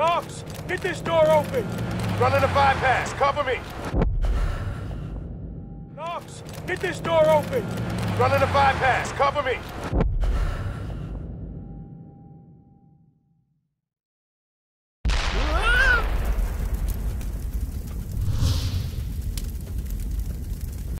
Knox, get this door open! Run in a bypass. Cover me. Knox, get this door open! Run in a bypass. Cover me.